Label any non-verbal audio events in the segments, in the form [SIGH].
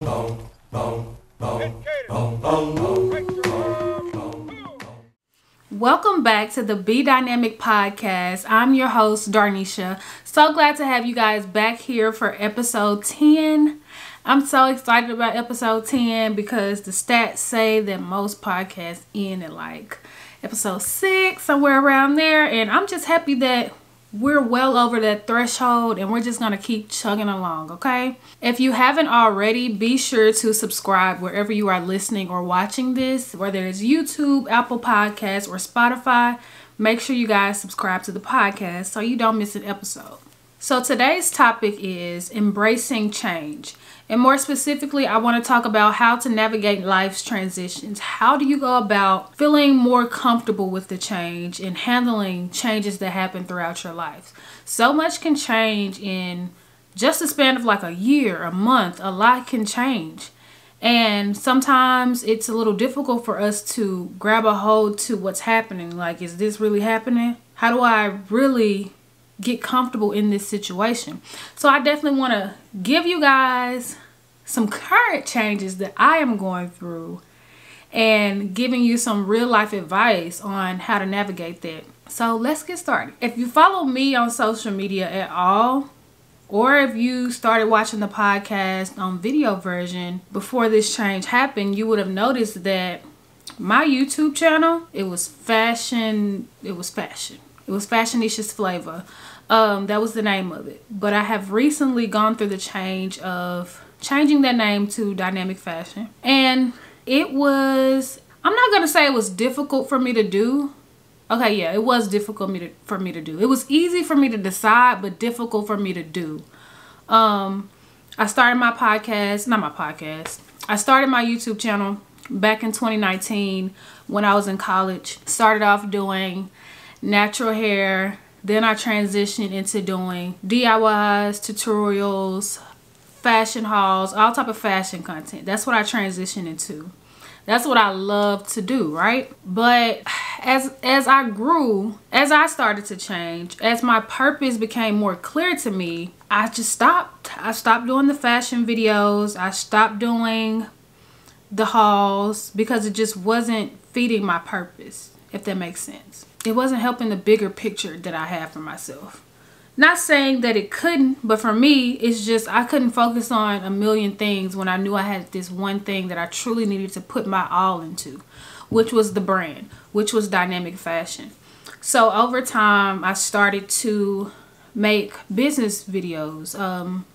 Welcome back to the Be Dynamic podcast. I'm your host, Darnesha. So glad to have you guys back here for episode 10. I'm so excited about episode 10 because the stats say that most podcasts end at like episode 6, somewhere around there. And I'm just happy that we're well over that threshold and we're just going to keep chugging along, okay? If you haven't already, be sure to subscribe wherever you are listening or watching this, whether it's YouTube, Apple Podcasts, or Spotify. Make sure you guys subscribe to the podcast so you don't miss an episode. So today's topic is embracing change. And more specifically, I want to talk about how to navigate life's transitions. How do you go about feeling more comfortable with the change and handling changes that happen throughout your life? So much can change in just a span of like a year, a month. A lot can change. And sometimes it's a little difficult for us to grab a hold to what's happening. Like, is this really happening? How do I really get comfortable in this situation. So I definitely want to give you guys some current changes that I am going through and giving you some real life advice on how to navigate that. So let's get started. If you follow me on social media at all, or if you started watching the podcast on video version before this change happened, you would have noticed that my YouTube channel, it was fashion, it was fashion. It was Fashionesha's Flavor. Um, that was the name of it. But I have recently gone through the change of changing that name to Dynamic Fashion. And it was, I'm not going to say it was difficult for me to do. Okay, yeah, it was difficult me to, for me to do. It was easy for me to decide, but difficult for me to do. Um, I started my podcast, not my podcast. I started my YouTube channel back in 2019 when I was in college. Started off doing natural hair, then I transitioned into doing DIYs, tutorials, fashion hauls, all type of fashion content. That's what I transitioned into. That's what I love to do, right? But as as I grew, as I started to change, as my purpose became more clear to me, I just stopped. I stopped doing the fashion videos. I stopped doing the hauls because it just wasn't feeding my purpose, if that makes sense it wasn't helping the bigger picture that I have for myself. Not saying that it couldn't, but for me, it's just I couldn't focus on a million things when I knew I had this one thing that I truly needed to put my all into, which was the brand, which was dynamic fashion. So over time, I started to make business videos, um,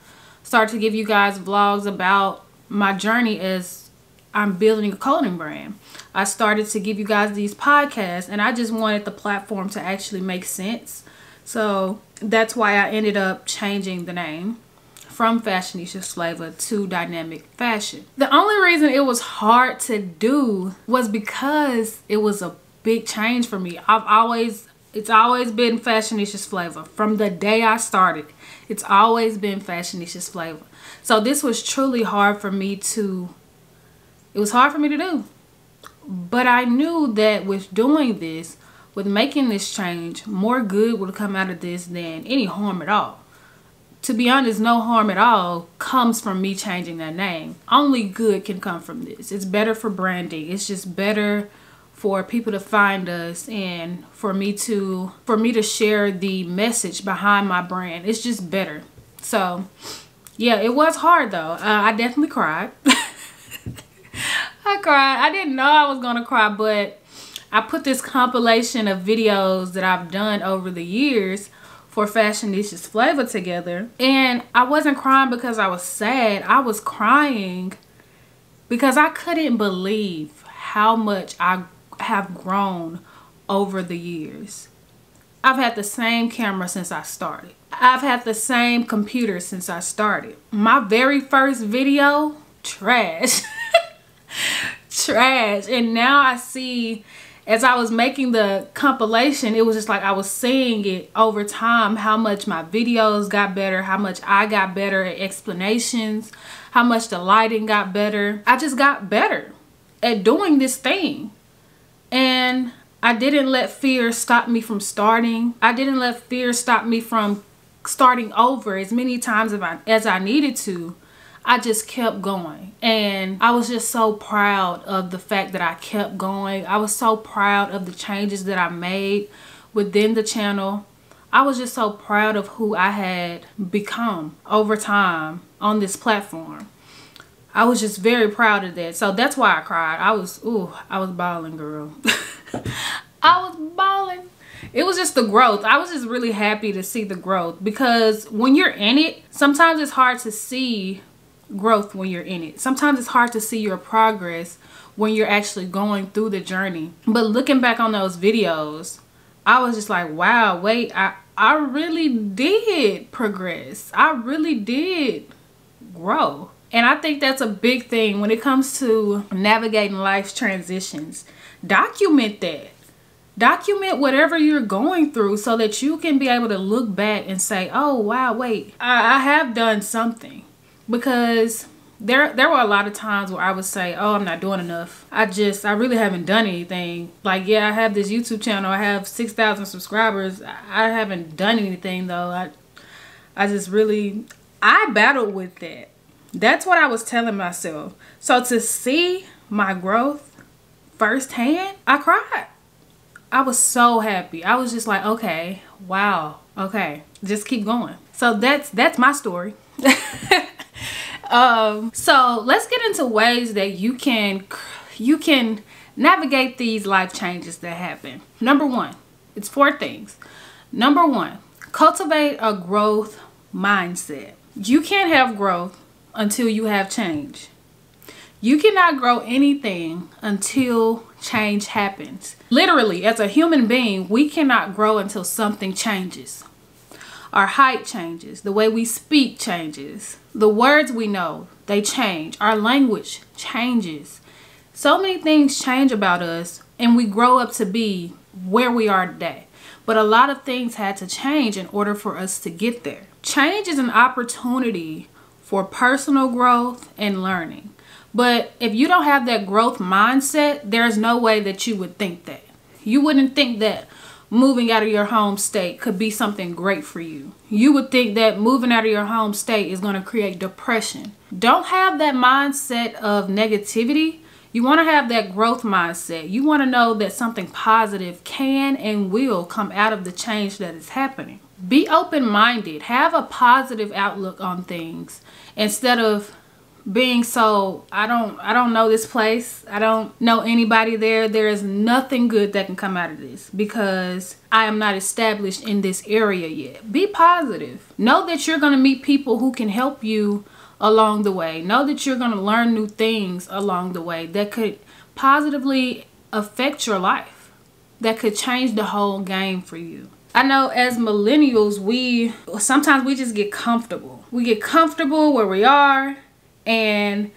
start to give you guys vlogs about my journey as I'm building a clothing brand. I started to give you guys these podcasts and I just wanted the platform to actually make sense. So that's why I ended up changing the name from Fashionesha's Flavor to Dynamic Fashion. The only reason it was hard to do was because it was a big change for me. I've always, it's always been Fashionesha's Flavor. From the day I started, it's always been Fashionesha's Flavor. So this was truly hard for me to, it was hard for me to do. But I knew that with doing this, with making this change, more good would come out of this than any harm at all. To be honest, no harm at all comes from me changing that name. Only good can come from this. It's better for branding. It's just better for people to find us and for me to for me to share the message behind my brand. It's just better. So, yeah, it was hard though. Uh, I definitely cried. [LAUGHS] I cried. I didn't know I was going to cry, but I put this compilation of videos that I've done over the years for Fashionesha's Flavor together. And I wasn't crying because I was sad. I was crying because I couldn't believe how much I have grown over the years. I've had the same camera since I started. I've had the same computer since I started. My very first video, trash. [LAUGHS] trash. And now I see as I was making the compilation, it was just like I was seeing it over time, how much my videos got better, how much I got better at explanations, how much the lighting got better. I just got better at doing this thing. And I didn't let fear stop me from starting. I didn't let fear stop me from starting over as many times as I, as I needed to. I just kept going. And I was just so proud of the fact that I kept going. I was so proud of the changes that I made within the channel. I was just so proud of who I had become over time on this platform. I was just very proud of that. So that's why I cried. I was, ooh, I was bawling, girl. [LAUGHS] I was bawling. It was just the growth. I was just really happy to see the growth because when you're in it, sometimes it's hard to see growth when you're in it. Sometimes it's hard to see your progress when you're actually going through the journey. But looking back on those videos, I was just like, wow, wait, I, I really did progress. I really did grow. And I think that's a big thing when it comes to navigating life's transitions. Document that. Document whatever you're going through so that you can be able to look back and say, oh, wow, wait, I, I have done something because there there were a lot of times where I would say, "Oh, I'm not doing enough. I just I really haven't done anything." Like, yeah, I have this YouTube channel. I have 6,000 subscribers. I haven't done anything though. I I just really I battled with that. That's what I was telling myself. So to see my growth firsthand, I cried. I was so happy. I was just like, "Okay, wow. Okay, just keep going." So that's that's my story. [LAUGHS] um so let's get into ways that you can you can navigate these life changes that happen. Number one it's four things. Number one cultivate a growth mindset. You can't have growth until you have change. You cannot grow anything until change happens. Literally as a human being we cannot grow until something changes our height changes. The way we speak changes. The words we know, they change. Our language changes. So many things change about us and we grow up to be where we are today. But a lot of things had to change in order for us to get there. Change is an opportunity for personal growth and learning. But if you don't have that growth mindset, there's no way that you would think that. You wouldn't think that moving out of your home state could be something great for you. You would think that moving out of your home state is going to create depression. Don't have that mindset of negativity. You want to have that growth mindset. You want to know that something positive can and will come out of the change that is happening. Be open minded. Have a positive outlook on things instead of being so I don't I don't know this place. I don't know anybody there. There is nothing good that can come out of this because I am not established in this area yet. Be positive. Know that you're going to meet people who can help you along the way. Know that you're going to learn new things along the way that could positively affect your life. That could change the whole game for you. I know as millennials, we sometimes we just get comfortable. We get comfortable where we are and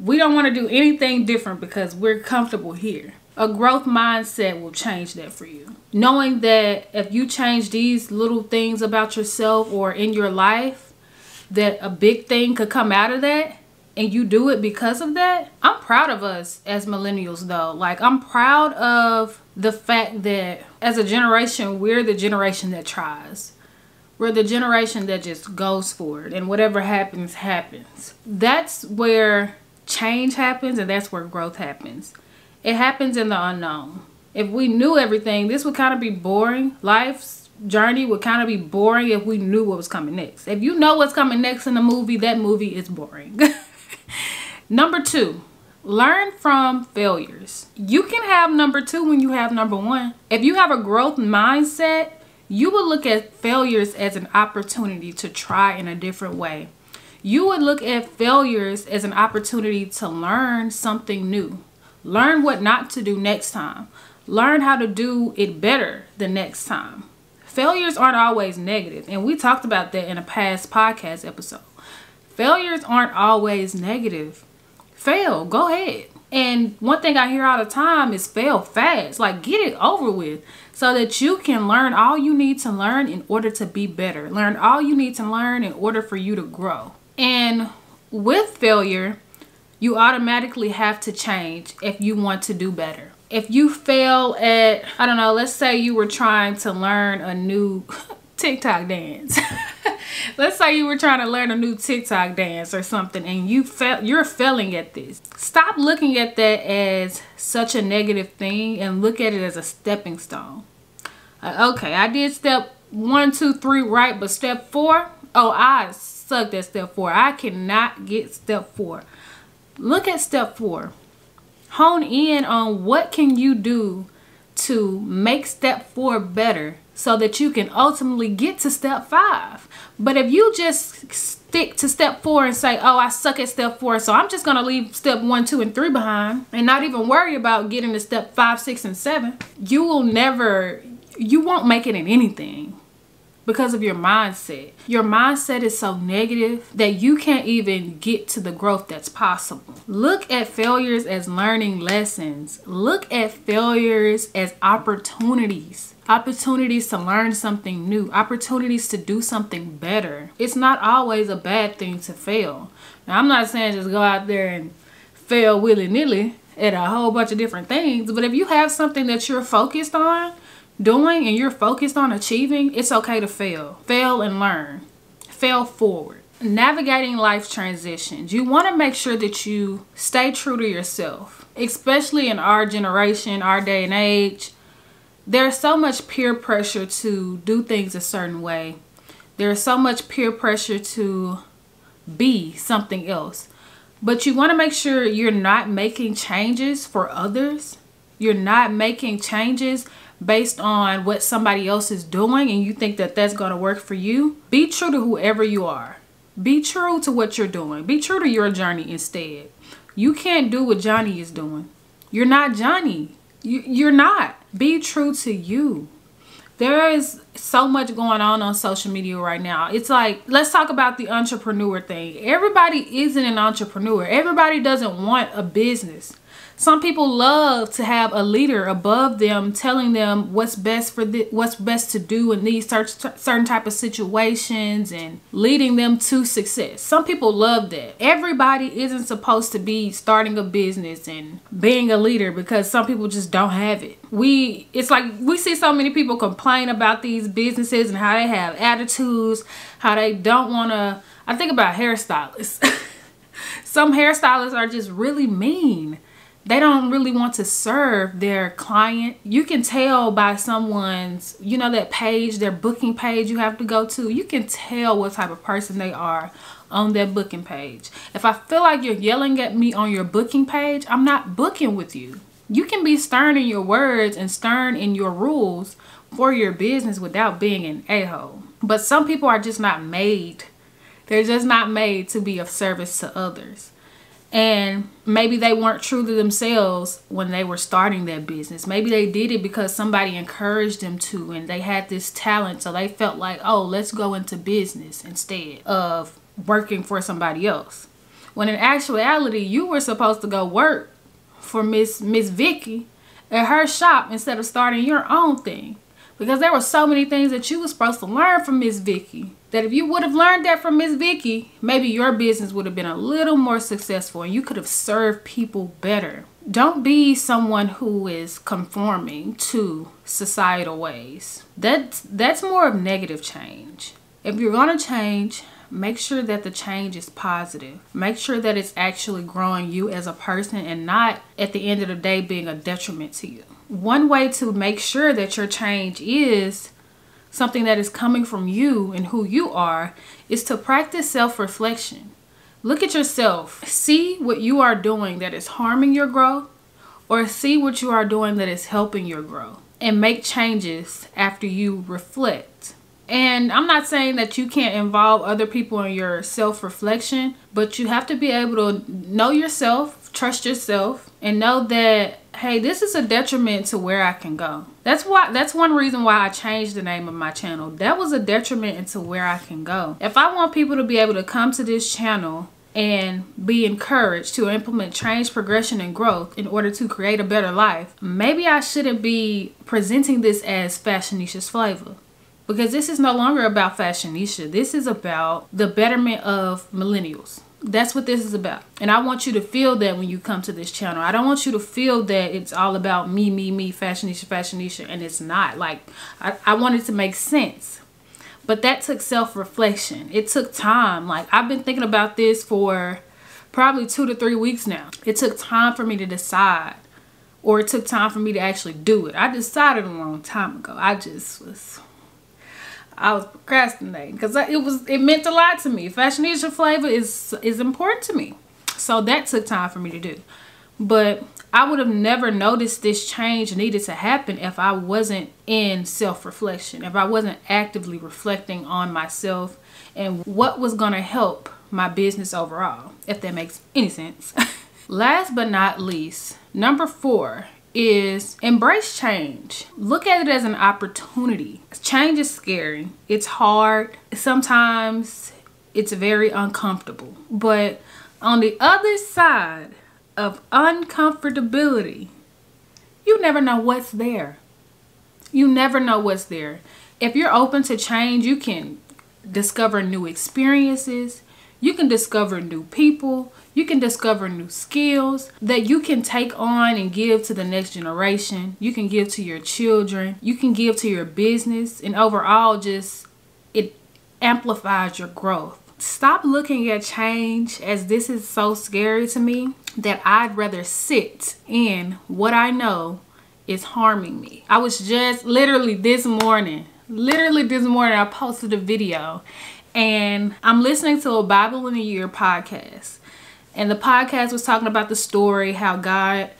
we don't want to do anything different because we're comfortable here. A growth mindset will change that for you. Knowing that if you change these little things about yourself or in your life, that a big thing could come out of that and you do it because of that. I'm proud of us as millennials though. Like I'm proud of the fact that as a generation, we're the generation that tries. We're the generation that just goes for it and whatever happens, happens. That's where change happens and that's where growth happens. It happens in the unknown. If we knew everything, this would kind of be boring. Life's journey would kind of be boring if we knew what was coming next. If you know what's coming next in the movie, that movie is boring. [LAUGHS] number two, learn from failures. You can have number two when you have number one. If you have a growth mindset, you would look at failures as an opportunity to try in a different way. You would look at failures as an opportunity to learn something new. Learn what not to do next time. Learn how to do it better the next time. Failures aren't always negative, and we talked about that in a past podcast episode. Failures aren't always negative. Fail, go ahead. And one thing I hear all the time is fail fast. Like get it over with so that you can learn all you need to learn in order to be better. Learn all you need to learn in order for you to grow. And with failure, you automatically have to change if you want to do better. If you fail at, I don't know, let's say you were trying to learn a new [LAUGHS] TikTok dance. [LAUGHS] [LAUGHS] let's say you were trying to learn a new TikTok dance or something and you felt you're failing at this. Stop looking at that as such a negative thing and look at it as a stepping stone. Uh, okay, I did step one, two, three right, but step four, oh, I sucked at step four. I cannot get step four. Look at step four. Hone in on what can you do to make step four better so that you can ultimately get to step five. But if you just stick to step four and say, oh, I suck at step four, so I'm just going to leave step one, two, and three behind and not even worry about getting to step five, six, and seven, you will never, you won't make it in anything because of your mindset. Your mindset is so negative that you can't even get to the growth that's possible. Look at failures as learning lessons. Look at failures as opportunities. Opportunities to learn something new, opportunities to do something better. It's not always a bad thing to fail. Now, I'm not saying just go out there and fail willy nilly at a whole bunch of different things, but if you have something that you're focused on, doing and you're focused on achieving, it's okay to fail. Fail and learn. Fail forward. Navigating life transitions. You want to make sure that you stay true to yourself, especially in our generation, our day and age. There's so much peer pressure to do things a certain way. There's so much peer pressure to be something else. But you want to make sure you're not making changes for others. You're not making changes based on what somebody else is doing and you think that that's going to work for you, be true to whoever you are. Be true to what you're doing. Be true to your journey instead. You can't do what Johnny is doing. You're not Johnny. You, you're not. Be true to you. There is so much going on on social media right now. It's like, let's talk about the entrepreneur thing. Everybody isn't an entrepreneur. Everybody doesn't want a business. Some people love to have a leader above them telling them what's best for the, what's best to do in these certain type of situations and leading them to success. Some people love that. Everybody isn't supposed to be starting a business and being a leader because some people just don't have it. We it's like we see so many people complain about these businesses and how they have attitudes, how they don't want to I think about hairstylists. [LAUGHS] some hairstylists are just really mean they don't really want to serve their client. You can tell by someone's, you know, that page, their booking page you have to go to. You can tell what type of person they are on that booking page. If I feel like you're yelling at me on your booking page, I'm not booking with you. You can be stern in your words and stern in your rules for your business without being an a-hole. But some people are just not made. They're just not made to be of service to others and maybe they weren't true to themselves when they were starting their business. Maybe they did it because somebody encouraged them to and they had this talent. So they felt like oh let's go into business instead of working for somebody else. When in actuality you were supposed to go work for miss miss vicky at her shop instead of starting your own thing. Because there were so many things that you were supposed to learn from miss vicky that if you would have learned that from Miss Vicky, maybe your business would have been a little more successful and you could have served people better. Don't be someone who is conforming to societal ways. That's that's more of negative change. If you're going to change, make sure that the change is positive. Make sure that it's actually growing you as a person and not at the end of the day being a detriment to you. One way to make sure that your change is something that is coming from you and who you are, is to practice self-reflection. Look at yourself. See what you are doing that is harming your growth or see what you are doing that is helping your growth and make changes after you reflect. And I'm not saying that you can't involve other people in your self-reflection, but you have to be able to know yourself, trust yourself, and know that hey, this is a detriment to where I can go. That's why that's one reason why I changed the name of my channel. That was a detriment into where I can go. If I want people to be able to come to this channel and be encouraged to implement change, progression, and growth in order to create a better life, maybe I shouldn't be presenting this as Fashionesha's Flavor. Because this is no longer about Fashionisha. This is about the betterment of millennials. That's what this is about. And I want you to feel that when you come to this channel. I don't want you to feel that it's all about me, me, me, fashionesha, fashionesha, and it's not. Like, I, I want it to make sense. But that took self-reflection. It took time. Like I've been thinking about this for probably two to three weeks now. It took time for me to decide or it took time for me to actually do it. I decided a long time ago. I just was I was procrastinating because it was it meant a lot to me. Fashionesha flavor is is important to me, so that took time for me to do. But I would have never noticed this change needed to happen if I wasn't in self reflection, if I wasn't actively reflecting on myself and what was going to help my business overall, if that makes any sense. [LAUGHS] Last but not least, number four is embrace change. Look at it as an opportunity. Change is scary. It's hard. Sometimes it's very uncomfortable. But on the other side of uncomfortability, you never know what's there. You never know what's there. If you're open to change, you can discover new experiences. You can discover new people you can discover new skills that you can take on and give to the next generation. You can give to your children. You can give to your business. And overall, just it amplifies your growth. Stop looking at change as this is so scary to me that I'd rather sit in what I know is harming me. I was just literally this morning, literally this morning, I posted a video and I'm listening to a Bible in a Year podcast. And the podcast was talking about the story how God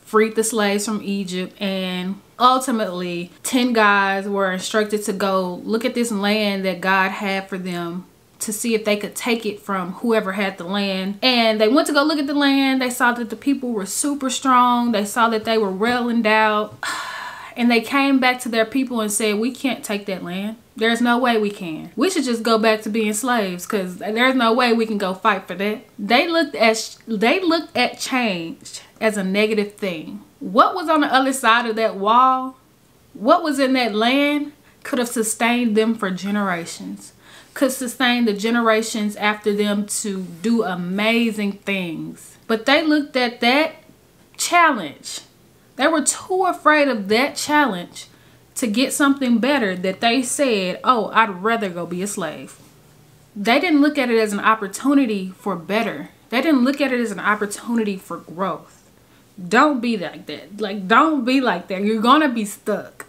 freed the slaves from Egypt and ultimately 10 guys were instructed to go look at this land that God had for them to see if they could take it from whoever had the land. And they went to go look at the land. They saw that the people were super strong. They saw that they were well endowed. [SIGHS] And they came back to their people and said, we can't take that land. There's no way we can. We should just go back to being slaves because there's no way we can go fight for that. They looked at they looked at change as a negative thing. What was on the other side of that wall? What was in that land could have sustained them for generations. Could sustain the generations after them to do amazing things. But they looked at that challenge. They were too afraid of that challenge to get something better that they said, oh, I'd rather go be a slave. They didn't look at it as an opportunity for better. They didn't look at it as an opportunity for growth. Don't be like that. Like, don't be like that. You're going to be stuck.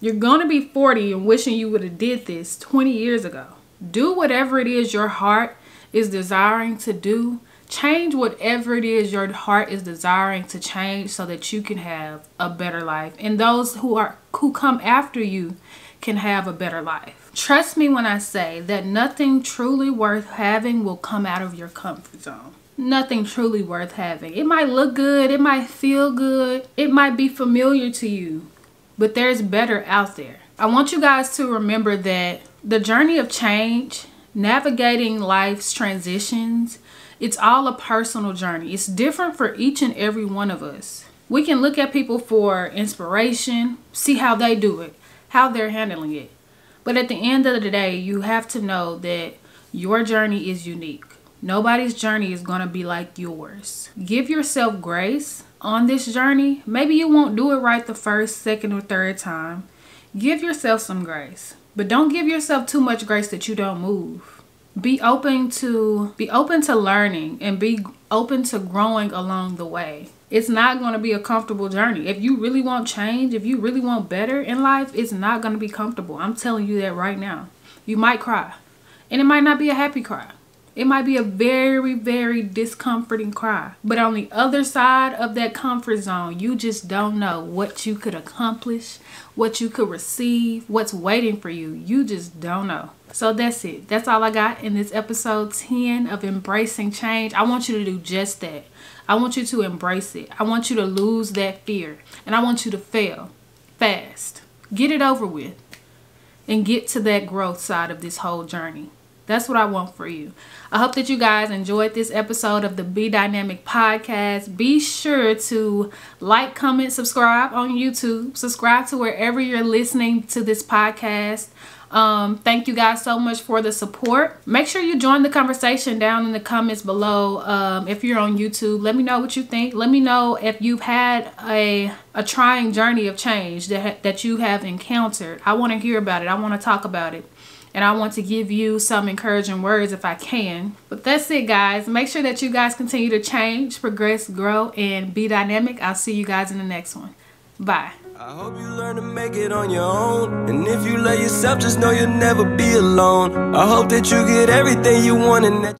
You're going to be 40 and wishing you would have did this 20 years ago. Do whatever it is your heart is desiring to do change whatever it is your heart is desiring to change so that you can have a better life. And those who are who come after you can have a better life. Trust me when i say that nothing truly worth having will come out of your comfort zone. Nothing truly worth having. It might look good. It might feel good. It might be familiar to you but there's better out there. I want you guys to remember that the journey of change navigating life's transitions it's all a personal journey. It's different for each and every one of us. We can look at people for inspiration, see how they do it, how they're handling it. But at the end of the day, you have to know that your journey is unique. Nobody's journey is going to be like yours. Give yourself grace on this journey. Maybe you won't do it right the first, second, or third time. Give yourself some grace. But don't give yourself too much grace that you don't move be open to be open to learning and be open to growing along the way. It's not going to be a comfortable journey. If you really want change if you really want better in life it's not going to be comfortable. I'm telling you that right now. You might cry and it might not be a happy cry it might be a very, very discomforting cry. But on the other side of that comfort zone, you just don't know what you could accomplish, what you could receive, what's waiting for you. You just don't know. So that's it. That's all I got in this episode 10 of Embracing Change. I want you to do just that. I want you to embrace it. I want you to lose that fear. And I want you to fail fast. Get it over with. And get to that growth side of this whole journey. That's what I want for you. I hope that you guys enjoyed this episode of the Be Dynamic podcast. Be sure to like, comment, subscribe on YouTube. Subscribe to wherever you're listening to this podcast. Um, thank you guys so much for the support. Make sure you join the conversation down in the comments below. Um, if you're on YouTube, let me know what you think. Let me know if you've had a, a trying journey of change that, that you have encountered. I want to hear about it. I want to talk about it. And I want to give you some encouraging words if I can. But that's it, guys. Make sure that you guys continue to change, progress, grow, and be dynamic. I'll see you guys in the next one. Bye. I hope you learn to make it on your own. And if you love yourself, just know you'll never be alone. I hope that you get everything you want and that